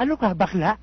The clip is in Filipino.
Ano ka, bakla?